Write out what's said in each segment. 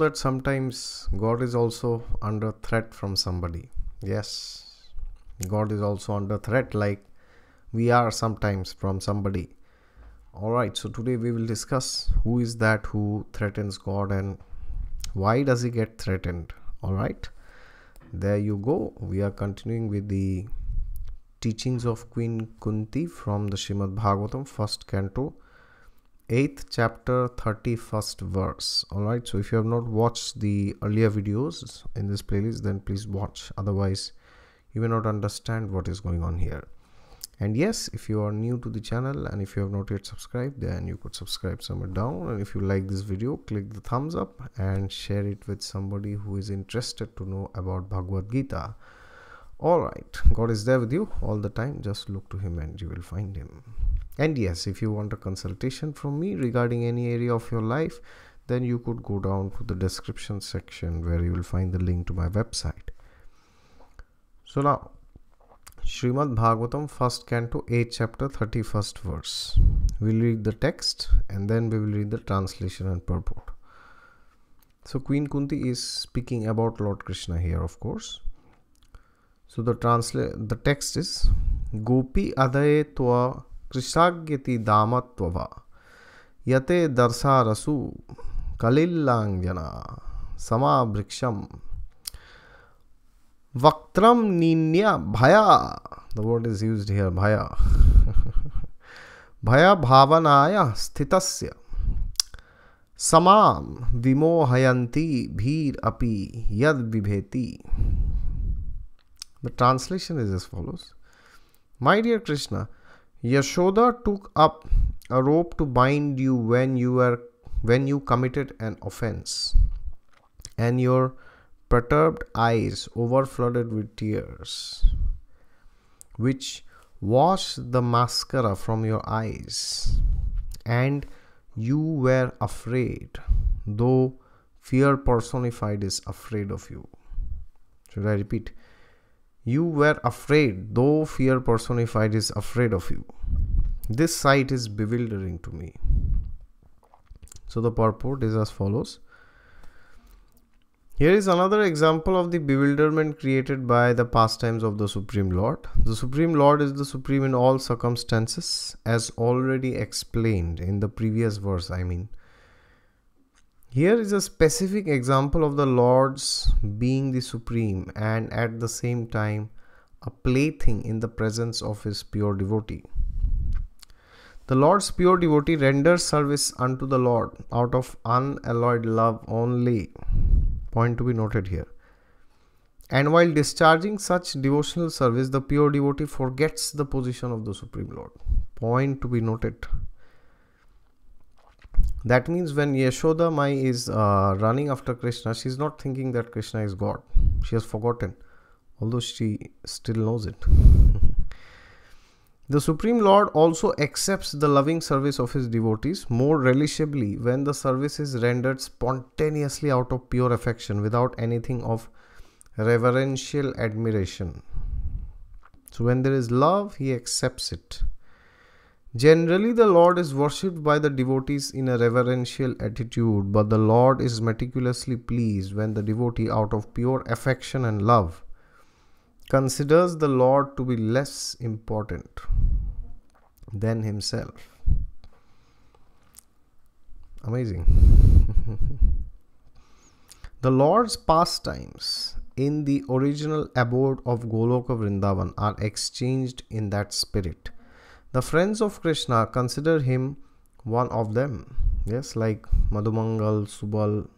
That sometimes God is also under threat from somebody? Yes, God is also under threat, like we are sometimes from somebody. Alright, so today we will discuss who is that who threatens God and why does he get threatened. Alright, there you go. We are continuing with the teachings of Queen Kunti from the Shrimad Bhagavatam, first canto 8th chapter 31st verse. All right so if you have not watched the earlier videos in this playlist then please watch. Otherwise you may not understand what is going on here. And yes if you are new to the channel and if you have not yet subscribed then you could subscribe somewhere down. And if you like this video click the thumbs up and share it with somebody who is interested to know about bhagavad gita. All right god is there with you all the time. Just look to him and you will find him and yes if you want a consultation from me regarding any area of your life then you could go down to the description section where you will find the link to my website. So now Srimad Bhagavatam first canto 8 chapter 31st verse. We'll read the text and then we will read the translation and purport. So Queen Kunti is speaking about Lord Krishna here of course. So the translate the text is Gopi adaye twa कृशाग्यति दामत्वभा यते दर्शारसु कलिल्लांजना समावृक्षम। वक्त्रम नीन्या भया। The word is used here भया। भय भावनाय स्थितस्य। समाम विमोहयन्ति भीर अपि यद विभेति the translation is as follows my dear Krishna Yashoda took up a rope to bind you when you were when you committed an offense, and your perturbed eyes overflooded with tears, which washed the mascara from your eyes, and you were afraid, though fear personified is afraid of you. Should I repeat? You were afraid, though fear personified is afraid of you. This sight is bewildering to me. So the purport is as follows. Here is another example of the bewilderment created by the pastimes of the Supreme Lord. The Supreme Lord is the Supreme in all circumstances, as already explained in the previous verse, I mean. Here is a specific example of the Lord's being the supreme and at the same time a plaything in the presence of his pure devotee. The Lord's pure devotee renders service unto the Lord out of unalloyed love only. Point to be noted here. And while discharging such devotional service, the pure devotee forgets the position of the Supreme Lord. Point to be noted that means when Yashoda Mai is uh, running after Krishna, she's not thinking that Krishna is God. She has forgotten, although she still knows it. the Supreme Lord also accepts the loving service of his devotees more relishably when the service is rendered spontaneously out of pure affection without anything of reverential admiration. So, when there is love, he accepts it. Generally, the Lord is worshipped by the devotees in a reverential attitude, but the Lord is meticulously pleased when the devotee, out of pure affection and love, considers the Lord to be less important than himself. Amazing. the Lord's pastimes in the original abode of Goloka Vrindavan are exchanged in that spirit the friends of Krishna consider him one of them. Yes, like Madhumangal, Subal,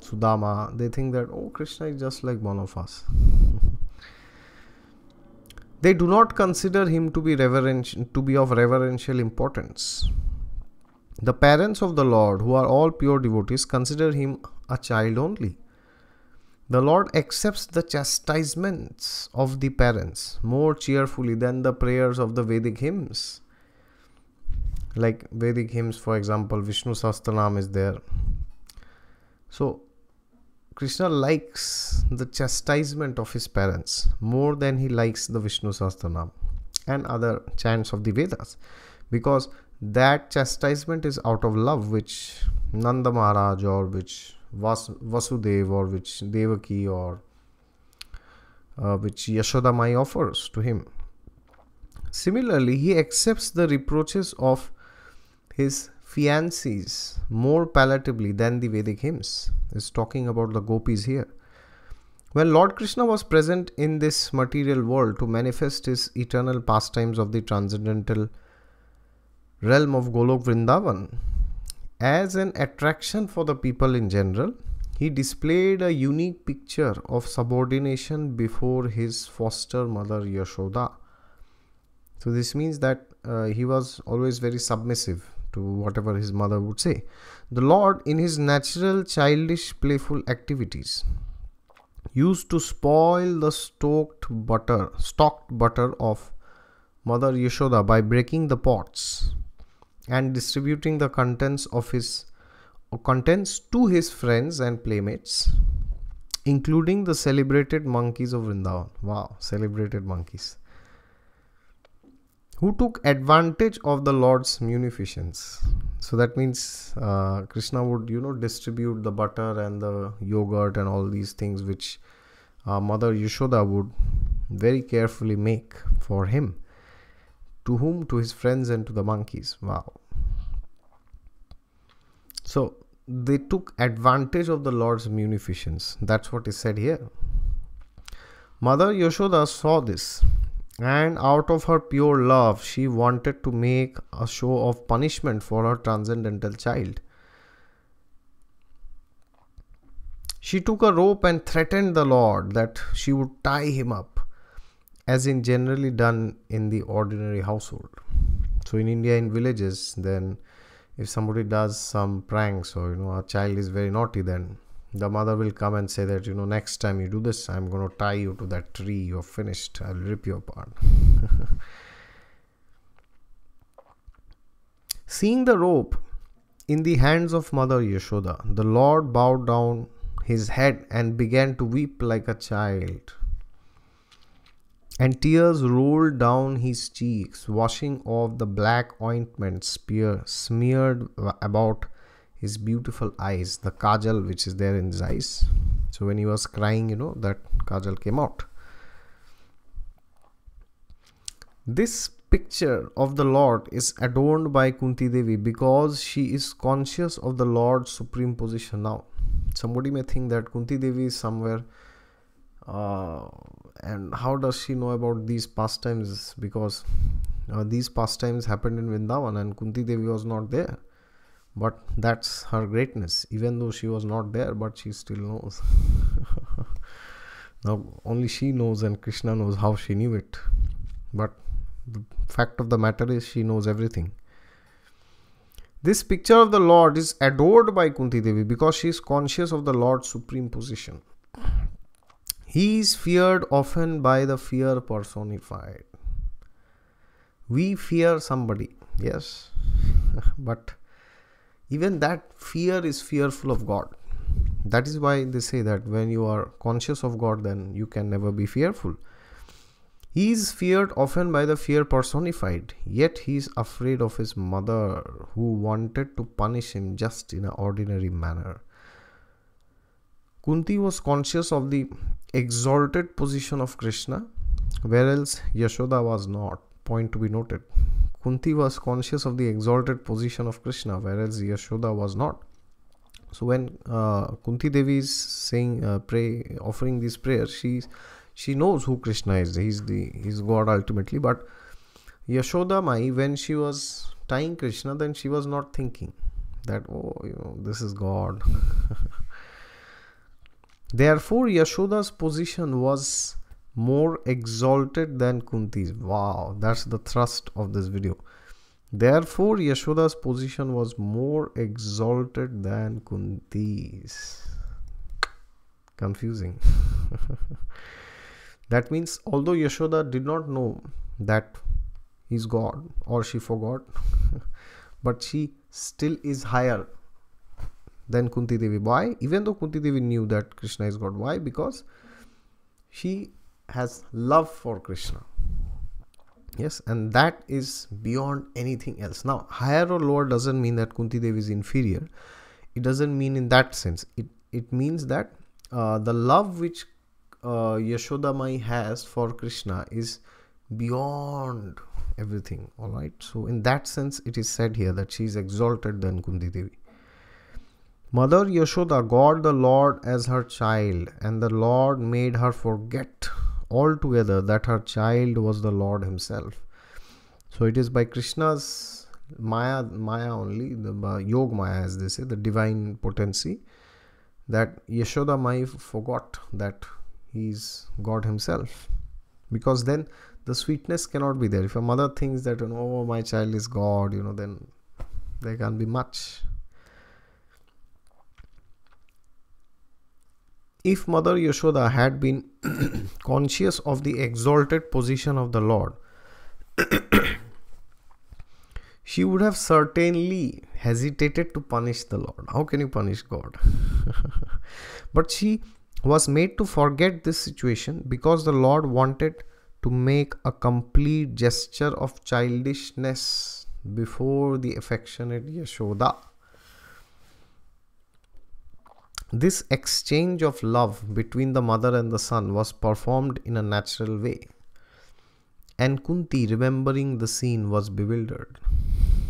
Sudama, they think that, oh, Krishna is just like one of us. they do not consider him to be reverent, to be of reverential importance. The parents of the Lord, who are all pure devotees, consider him a child only. The Lord accepts the chastisements of the parents more cheerfully than the prayers of the Vedic hymns. Like Vedic hymns, for example, Vishnu Sahasranam is there. So, Krishna likes the chastisement of his parents more than he likes the Vishnu Sahasranam and other chants of the Vedas because that chastisement is out of love which Nanda Maharaj or which Vas- Vasudev or which Devaki or uh, which Yashoda Mai offers to him. Similarly, he accepts the reproaches of his fiancées more palatably than the Vedic hymns. Is talking about the gopis here. When Lord Krishna was present in this material world to manifest his eternal pastimes of the transcendental realm of Golok Vrindavan, as an attraction for the people in general, he displayed a unique picture of subordination before his foster mother Yashoda. So, this means that uh, he was always very submissive to whatever his mother would say. The Lord, in his natural, childish, playful activities, used to spoil the stoked butter, stocked butter of Mother Yashoda by breaking the pots and distributing the contents of his contents to his friends and playmates, including the celebrated monkeys of Vrindavan. Wow, celebrated monkeys who took advantage of the Lord's munificence. So that means uh, Krishna would, you know, distribute the butter and the yogurt and all these things which uh, Mother Yashoda would very carefully make for him. To whom? To his friends and to the monkeys. Wow. So they took advantage of the Lord's munificence. That's what is said here. Mother Yashoda saw this and out of her pure love, she wanted to make a show of punishment for her transcendental child. She took a rope and threatened the Lord that she would tie him up, as in generally done in the ordinary household. So, in India, in villages, then if somebody does some pranks or you know a child is very naughty, then the mother will come and say that you know next time you do this i'm going to tie you to that tree. You're finished. I'll rip you apart. Seeing the rope in the hands of mother yashoda the lord bowed down his head and began to weep like a child and tears rolled down his cheeks washing off the black ointment spear smeared about his beautiful eyes the kajal which is there in his eyes. So when he was crying you know that kajal came out. This picture of the lord is adorned by kunti devi because she is conscious of the lord's supreme position now. Somebody may think that kunti devi is somewhere uh, and how does she know about these pastimes? Because uh, these pastimes happened in Vrindavan and Kunti Devi was not there. But that's her greatness. Even though she was not there but she still knows. Now only she knows and krishna knows how she knew it. But the fact of the matter is she knows everything. This picture of the lord is adored by kunti devi because she is conscious of the lord's supreme position he is feared often by the fear personified. We fear somebody yes. But even that fear is fearful of god. That is why they say that when you are conscious of god then you can never be fearful. He is feared often by the fear personified yet he is afraid of his mother who wanted to punish him just in an ordinary manner kunti was conscious of the exalted position of krishna whereas yashoda was not point to be noted Kunti was conscious of the exalted position of Krishna, whereas Yashoda was not. So when uh, Kunti Devi is saying, uh, pray, offering this prayer, she she knows who Krishna is. He's the he's God ultimately. But Yashoda Mai, when she was tying Krishna, then she was not thinking that oh, you know, this is God. Therefore, Yashoda's position was more exalted than Kunti's. Wow, that's the thrust of this video. Therefore, Yashoda's position was more exalted than Kunti's. Confusing. that means, although Yashoda did not know that he's God or she forgot, but she still is higher than Kunti Devi. Why? Even though Kunti Devi knew that Krishna is God. Why? Because she has love for Krishna. yes and that is beyond anything else now higher or lower doesn't mean that kunti devi is inferior it doesn't mean in that sense it it means that uh, the love which uh, yashoda mai has for krishna is beyond everything all right so in that sense it is said here that she is exalted than kunti devi mother yashoda got the lord as her child and the lord made her forget altogether that her child was the Lord Himself. So it is by Krishna's Maya, Maya only, the uh, Yog Maya, as they say, the divine potency, that Yashoda Mai forgot that he's God Himself. Because then the sweetness cannot be there. If a mother thinks that, you know, oh, my child is God, you know, then there can't be much. If Mother Yashoda had been conscious of the exalted position of the Lord, she would have certainly hesitated to punish the Lord. How can you punish God? but she was made to forget this situation because the Lord wanted to make a complete gesture of childishness before the affectionate Yashoda. This exchange of love between the mother and the son was performed in a natural way. And Kunti, remembering the scene, was bewildered.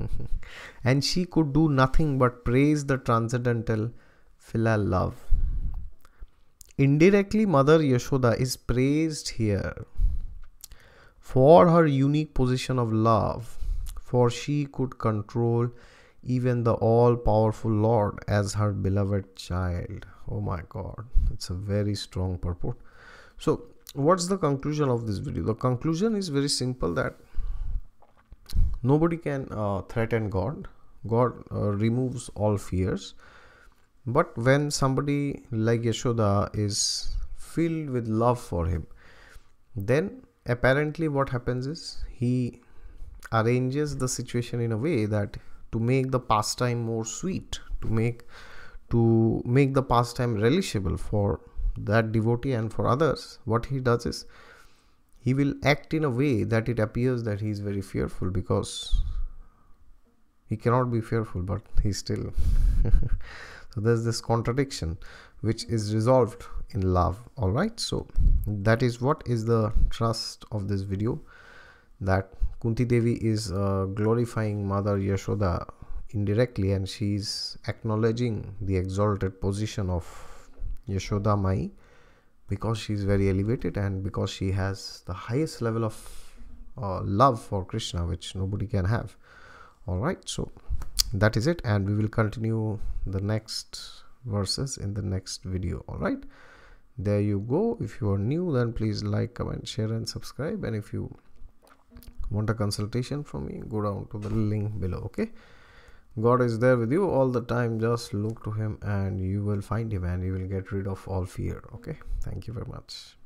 and she could do nothing but praise the transcendental filial love. Indirectly, Mother Yashoda is praised here for her unique position of love, for she could control even the all powerful Lord as her beloved child. Oh my God, it's a very strong purport. So, what's the conclusion of this video? The conclusion is very simple that nobody can uh, threaten God. God uh, removes all fears. But when somebody like Yashoda is filled with love for him, then apparently what happens is he arranges the situation in a way that to make the pastime more sweet to make to make the pastime relishable for that devotee and for others what he does is he will act in a way that it appears that he is very fearful because he cannot be fearful but he still so there's this contradiction which is resolved in love all right so that is what is the trust of this video that Kunti Devi is uh, glorifying Mother Yashoda indirectly and she is acknowledging the exalted position of Yashoda Mai because she is very elevated and because she has the highest level of uh, love for Krishna which nobody can have. Alright, so that is it and we will continue the next verses in the next video. Alright, there you go. If you are new then please like, comment, share and subscribe and if you want a consultation from me? Go down to the link below okay? God is there with you all the time. Just look to him and you will find him and you will get rid of all fear okay? Thank you very much